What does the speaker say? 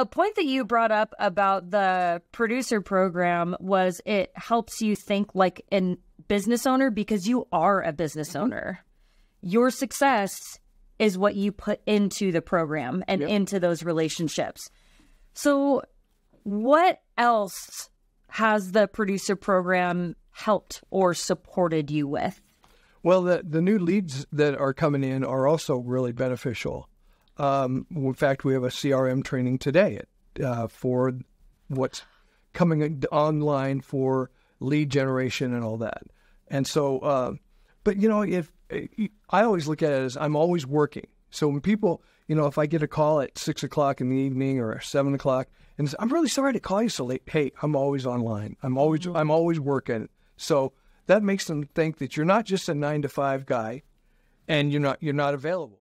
a point that you brought up about the producer program was it helps you think like a business owner because you are a business owner. Your success is what you put into the program and Yep. into those relationships. So, what else has the producer program helped or supported you with? Well, the the new leads that are coming in are also really beneficial. Um, in fact, we have a CRM training today uh, for what's coming online for lead generation and all that. And so, uh, but you know, if I always look at it as I'm always working. So when people, you know, if I get a call at six o'clock in the evening or seven o'clock, and I'm really sorry to call you so late. Hey, I'm always online. I'm always I'm always working. So that makes them think that you're not just a nine to five guy, and you're not you're not available.